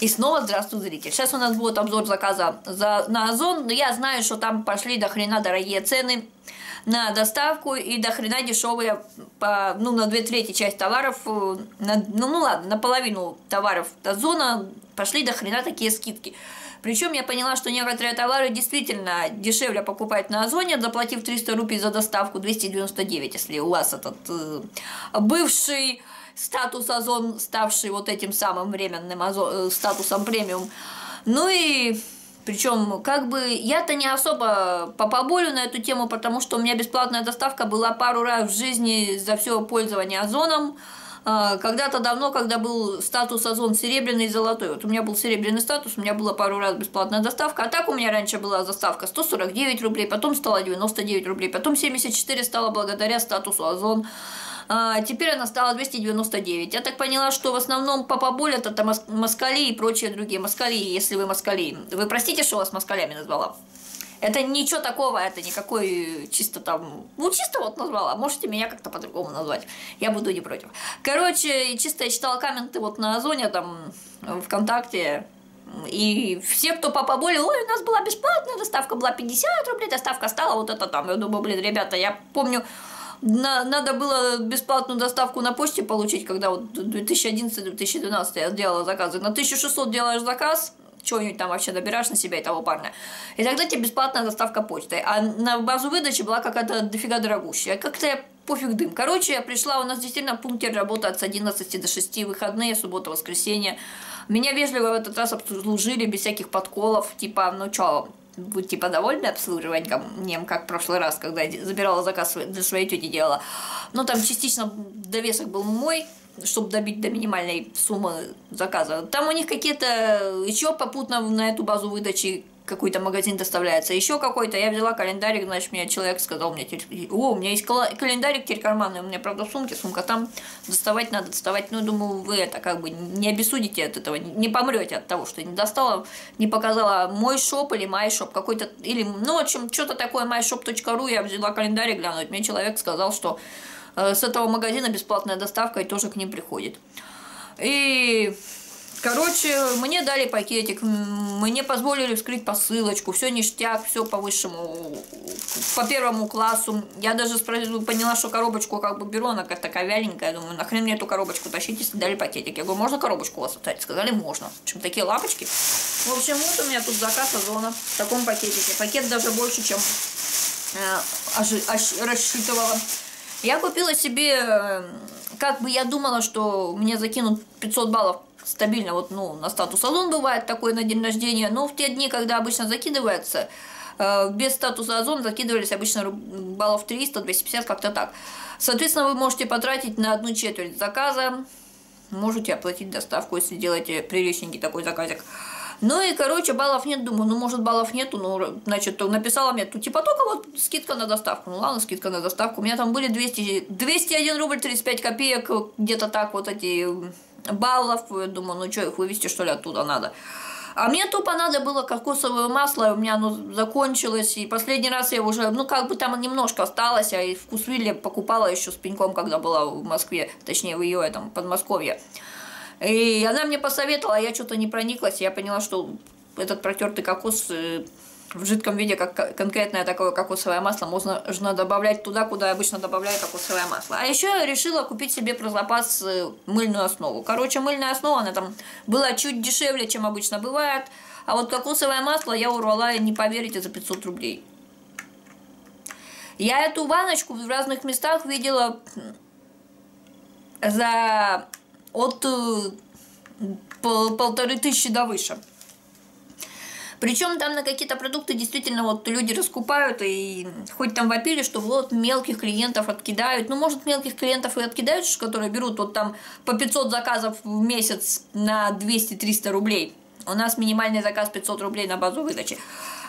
И снова здравствуй, зритель. Сейчас у нас будет обзор заказа за, на Озон. Я знаю, что там пошли до хрена дорогие цены на доставку и до хрена дешевые, по, ну, на две трети часть товаров, э, на, ну, ну ладно, на половину товаров Озона пошли до хрена такие скидки. Причем я поняла, что некоторые товары действительно дешевле покупать на Озоне, заплатив 300 рублей за доставку, 299, если у вас этот э, бывший статус Озон, ставший вот этим самым временным озон, э, статусом премиум. Ну и причем, как бы, я-то не особо попоболю на эту тему, потому что у меня бесплатная доставка была пару раз в жизни за все пользование озоном. А, когда-то давно, когда был статус озон серебряный и золотой. Вот у меня был серебряный статус, у меня была пару раз бесплатная доставка. А так у меня раньше была доставка 149 рублей, потом стала 99 рублей, потом 74 стала благодаря статусу озон. А, теперь она стала 299. Я так поняла, что в основном папа болят это москали и прочие другие москали, если вы москали. Вы простите, что вас москалями назвала? Это ничего такого, это никакой чисто там... Ну, чисто вот назвала. Можете меня как-то по-другому назвать. Я буду не против. Короче, чисто я читала комменты вот на Озоне, там, ВКонтакте. И все, кто папа болел, ой, у нас была бесплатная доставка, была 50 рублей, доставка стала вот это там. Я думаю, блин, ребята, я помню, на, надо было бесплатную доставку на почте получить, когда вот 2011-2012 я делала заказы. На 1600 делаешь заказ, чего-нибудь там вообще добираешь на себя и того парня. И тогда тебе бесплатная доставка почты. А на базу выдачи была какая-то дофига дорогущая. Как-то я пофиг дым. Короче, я пришла, у нас действительно пунктер работает с 11 до 6, выходные, суббота, воскресенье. Меня вежливо в этот раз обслужили без всяких подколов, типа, ну чё, вы типа довольны обслуживанием, как в прошлый раз, когда я забирала заказ для своей тети делала. Но там частично довесок был мой, чтобы добить до минимальной суммы заказа. Там у них какие-то еще попутно на эту базу выдачи какой-то магазин доставляется, еще какой-то. Я взяла календарик, значит, мне человек сказал, мне о, у меня есть календарик теперь карманный, у меня, правда, в сумке, сумка там, доставать надо, доставать. Ну, думаю, вы это как бы не обессудите от этого, не помрете от того, что не достала, не показала мой шоп или мой шоп какой-то, или, ну, в общем, что-то такое myshop.ru, я взяла календарик глянуть, мне человек сказал, что э, с этого магазина бесплатная доставка и тоже к ним приходит. И Короче, мне дали пакетик, мне позволили вскрыть посылочку, все ништяк, все по высшему, по первому классу. Я даже поняла, что коробочку как бы беру, она как такая вяленькая, думаю, нахрен мне эту коробочку тащить, если дали пакетик. Я говорю, можно коробочку у вас оставить? Сказали, можно. В общем, такие лапочки. В общем, вот у меня тут заказ Озона в таком пакетике. Пакет даже больше, чем э, рассчитывала. Я купила себе, э, как бы я думала, что мне закинут 500 баллов стабильно, вот, ну, на статус Озон бывает такой на день рождения, но в те дни, когда обычно закидывается, э, без статуса Озон закидывались обычно баллов 300, 250, как-то так. Соответственно, вы можете потратить на одну четверть заказа, можете оплатить доставку, если делаете приличненький такой заказик. Ну и, короче, баллов нет, думаю, ну, может, баллов нету, ну, значит, написала мне, тут типа только вот скидка на доставку. Ну, ладно, скидка на доставку. У меня там были 200, 201 рубль 35 копеек, где-то так вот эти баллов. Думаю, ну что, их вывести, что ли, оттуда надо. А мне тупо надо было кокосовое масло, у меня оно закончилось, и последний раз я уже, ну, как бы там немножко осталось, а и вкусвилле покупала еще с пеньком, когда была в Москве, точнее, в ее этом, Подмосковье. И она мне посоветовала, а я что-то не прониклась, я поняла, что этот протертый кокос э, в жидком виде, как конкретное такое кокосовое масло, можно, можно добавлять туда, куда я обычно добавляю кокосовое масло. А еще я решила купить себе про запас э, мыльную основу. Короче, мыльная основа, она там была чуть дешевле, чем обычно бывает. А вот кокосовое масло я урвала, не поверите, за 500 рублей. Я эту баночку в разных местах видела за от э, полторы тысячи до выше. Причем там на какие-то продукты действительно вот люди раскупают, и хоть там вопили, что вот мелких клиентов откидают. Ну, может, мелких клиентов и откидают, которые берут вот там по 500 заказов в месяц на 200-300 рублей. У нас минимальный заказ 500 рублей на базу выдачи.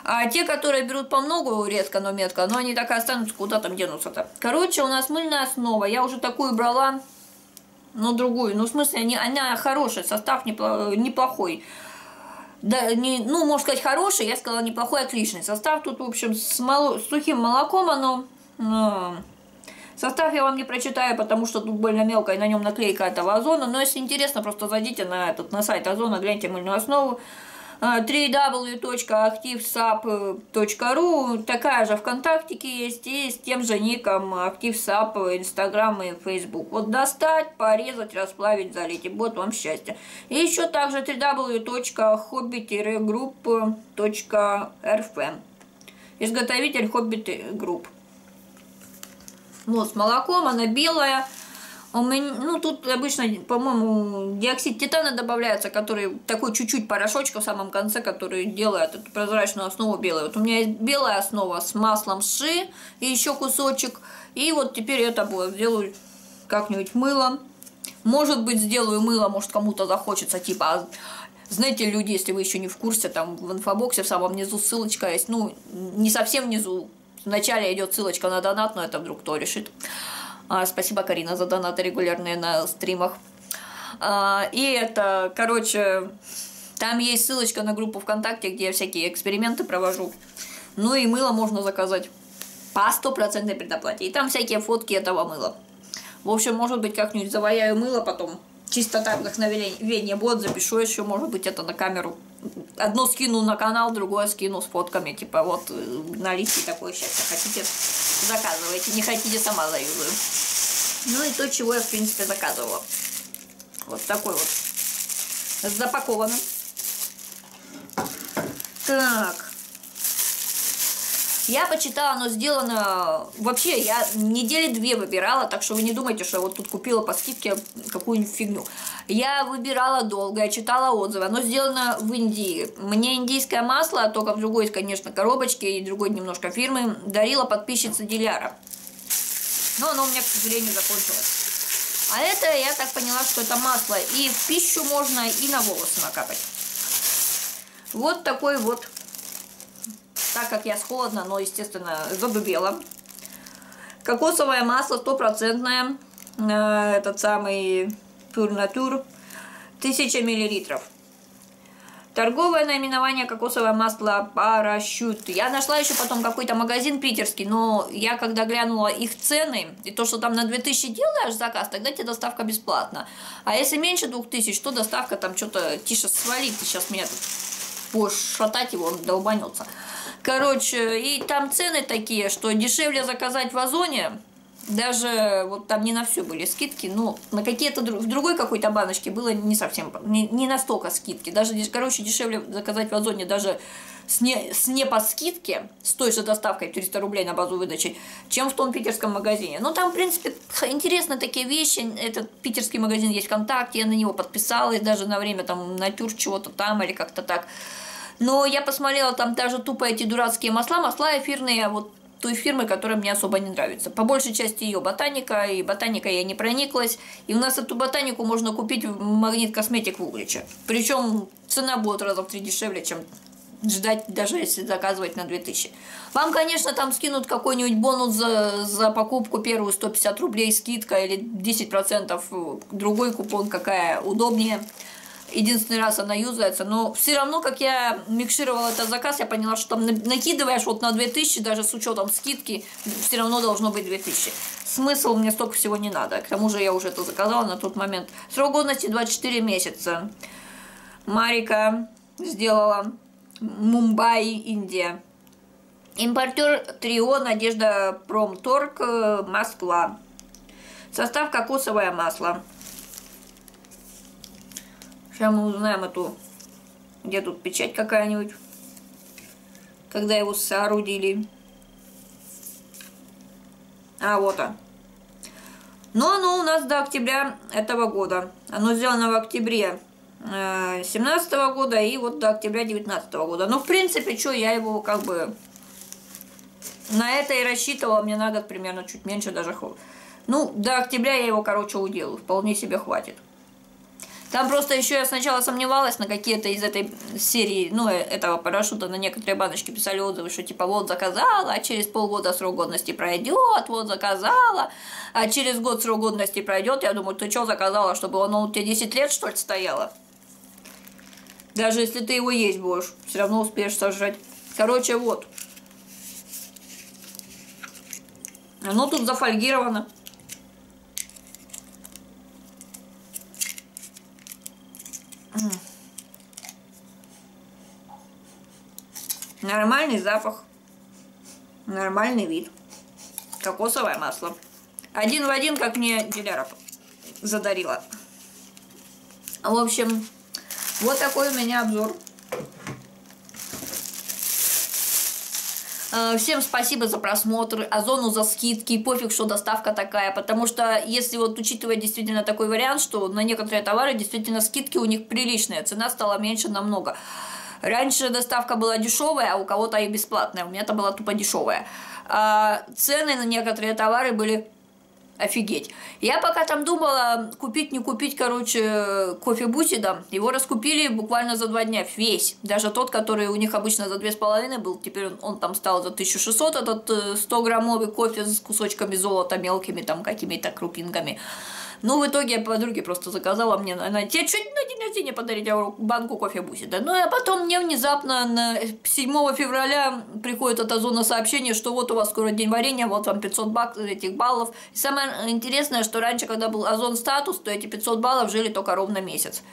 А те, которые берут по многу, редко, но метко, но они так и останутся, куда там денутся-то. Короче, у нас мыльная основа. Я уже такую брала, но другую. Ну, в смысле, они, она хорошая, состав неплохой да, не, ну, можно сказать, хороший, я сказала, неплохой, отличный состав. Тут, в общем, с, мол, с сухим молоком оно, э, Состав я вам не прочитаю, потому что тут больно мелко, и на нем наклейка этого озона. Но если интересно, просто зайдите на, этот, на сайт озона, гляньте мыльную основу www.activesap.ru Такая же ВКонтактике есть и с тем же ником ActiveSap, Инстаграм и Фейсбук. Вот достать, порезать, расплавить, залить, и будет вам счастье. И еще также www.hobby-group.rf Изготовитель Hobby Group. Вот, с молоком, она белая. У меня, ну, тут обычно, по-моему, диоксид титана добавляется, который такой чуть-чуть порошочка в самом конце, который делает эту прозрачную основу белой. Вот у меня есть белая основа с маслом ши и еще кусочек. И вот теперь это будет. Сделаю как-нибудь мыло. Может быть, сделаю мыло, может, кому-то захочется, типа, а, знаете, люди, если вы еще не в курсе, там в инфобоксе в самом низу ссылочка есть, ну, не совсем внизу, вначале идет ссылочка на донат, но это вдруг кто решит. А, спасибо, Карина, за донаты регулярные на стримах. А, и это, короче, там есть ссылочка на группу ВКонтакте, где я всякие эксперименты провожу. Ну и мыло можно заказать по стопроцентной предоплате. И там всякие фотки этого мыла. В общем, может быть, как-нибудь заваяю мыло потом. Чисто так вдохновение будет, запишу еще, может быть, это на камеру. Одно скину на канал, другое скину с фотками. Типа вот э, наличие такое счастье. Хотите, заказывайте. Не хотите, сама заюзаю. Ну и то, чего я, в принципе, заказывала. Вот такой вот. Запакованный. Так. Я почитала, оно сделано... Вообще, я недели две выбирала, так что вы не думайте, что я вот тут купила по скидке какую-нибудь фигню. Я выбирала долго, я читала отзывы. Оно сделано в Индии. Мне индийское масло, только в другой, конечно, коробочке и другой немножко фирмы, дарила подписчица Диляра. Но оно у меня, к сожалению, закончилось. А это, я так поняла, что это масло и в пищу можно, и на волосы накапать. Вот такой вот так как я с холодно, но, естественно, задубела. Кокосовое масло стопроцентное, э, этот самый Nature, 1000 миллилитров. Торговое наименование кокосовое масло парашют. Я нашла еще потом какой-то магазин питерский, но я когда глянула их цены, и то, что там на 2000 делаешь заказ, тогда тебе доставка бесплатна. А если меньше 2000, то доставка там что-то тише свалит. Сейчас меня тут будешь шатать его, он долбанется. Короче, и там цены такие, что дешевле заказать в Озоне, даже вот там не на все были скидки, но на какие-то в другой какой-то баночке было не совсем, не, не настолько скидки. Даже, короче, дешевле заказать в Озоне даже с не, с не по скидке, с той же доставкой 300 рублей на базу выдачи, чем в том питерском магазине. Но там, в принципе, интересны такие вещи. Этот питерский магазин есть ВКонтакте, я на него подписалась даже на время там на тюр чего-то там или как-то так. Но я посмотрела там даже тупо эти дурацкие масла, масла эфирные, вот той фирмы, которая мне особо не нравится. По большей части ее ботаника, и ботаника я не прониклась. И у нас эту ботанику можно купить в Магнит Косметик в Угличе. Причем цена будет раза в три дешевле, чем ждать, даже если заказывать на 2000. Вам, конечно, там скинут какой-нибудь бонус за, за покупку первую 150 рублей скидка или 10% другой купон, какая удобнее единственный раз она юзается, но все равно, как я микшировала этот заказ, я поняла, что там накидываешь вот на 2000, даже с учетом скидки, все равно должно быть 2000. Смысл мне столько всего не надо, к тому же я уже это заказала на тот момент. Срок годности 24 месяца. Марика сделала Мумбай, Индия. Импортер Трио, Надежда Промторг, Москва. Состав кокосовое масло. Сейчас мы узнаем эту, где тут печать какая-нибудь, когда его соорудили. А, вот он. Но оно у нас до октября этого года. Оно сделано в октябре 17 э, года и вот до октября 19 года. Но, в принципе, что, я его как бы на это и рассчитывала. Мне на год примерно чуть меньше даже. Ну, до октября я его, короче, уделаю. Вполне себе хватит. Там просто еще я сначала сомневалась на какие-то из этой серии, ну, э, этого парашюта, на некоторые баночки писали отзывы, что типа вот заказала, а через полгода срок годности пройдет, вот заказала, а через год срок годности пройдет. Я думаю, ты что заказала, чтобы оно у тебя 10 лет, что ли, стояло? Даже если ты его есть будешь, все равно успеешь сожрать. Короче, вот. Оно тут зафольгировано. Нормальный запах. Нормальный вид. Кокосовое масло. Один в один, как мне Дилера задарила. В общем, вот такой у меня обзор. Э, всем спасибо за просмотр, Озону за скидки, пофиг, что доставка такая, потому что если вот учитывая действительно такой вариант, что на некоторые товары действительно скидки у них приличные, цена стала меньше намного. Раньше доставка была дешевая, а у кого-то и бесплатная, у меня это была тупо дешевая. А цены на некоторые товары были офигеть. Я пока там думала, купить, не купить, короче, кофе Бусида, его раскупили буквально за два дня, весь. Даже тот, который у них обычно за две с половиной был, теперь он, он там стал за 1600, этот 100-граммовый э, кофе с кусочками золота мелкими, там, какими-то крупинками. Ну, в итоге я подруге просто заказала мне, она, тебе чуть на день рождения подарить банку кофе буси, да. Ну, а потом мне внезапно на 7 февраля приходит от Озона сообщение, что вот у вас скоро день варенья, вот вам 500 бак, этих баллов. И самое интересное, что раньше, когда был Озон статус, то эти 500 баллов жили только ровно месяц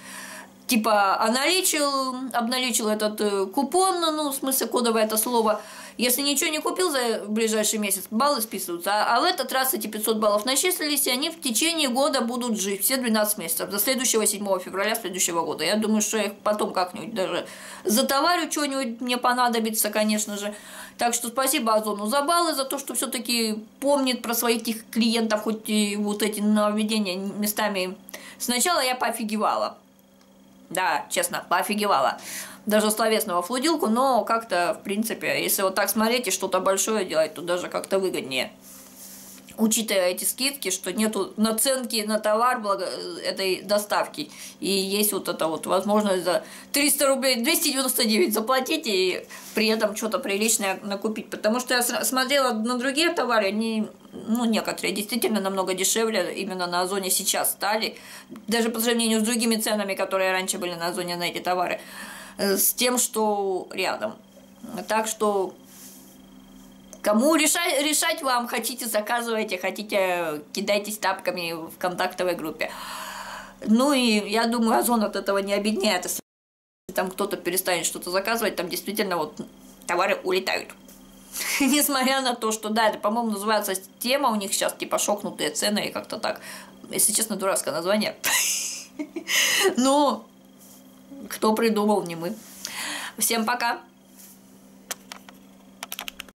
типа обналичил, обналичил этот э, купон, ну, в смысле кодовое это слово, если ничего не купил за ближайший месяц, баллы списываются. А, а в этот раз эти 500 баллов начислились, и они в течение года будут жить, все 12 месяцев, до следующего 7 февраля следующего года. Я думаю, что я их потом как-нибудь даже затоварю, что-нибудь мне понадобится, конечно же. Так что спасибо Озону за баллы, за то, что все-таки помнит про своих клиентов, хоть и вот эти нововведения местами. Сначала я пофигевала. Да, честно, пофигевала даже словесного флудилку, но как-то, в принципе, если вот так смотреть и что-то большое делать, то даже как-то выгоднее. Учитывая эти скидки, что нету наценки на товар благо этой доставки. И есть вот эта вот возможность за 300 рублей, 299 заплатить и при этом что-то приличное накупить. Потому что я смотрела на другие товары, они, ну, некоторые действительно намного дешевле именно на Озоне сейчас стали. Даже по сравнению с другими ценами, которые раньше были на Озоне на эти товары. Э, с тем, что рядом. Так что кому решать, решать вам, хотите заказывайте, хотите кидайтесь тапками в контактовой группе. Ну и я думаю, Озон от этого не обедняет, если там кто-то перестанет что-то заказывать, там действительно вот товары улетают. Несмотря на то, что, да, это, по-моему, называется тема у них сейчас, типа, шокнутые цены и как-то так. Если честно, дурацкое название. Но кто придумал, не мы. Всем пока!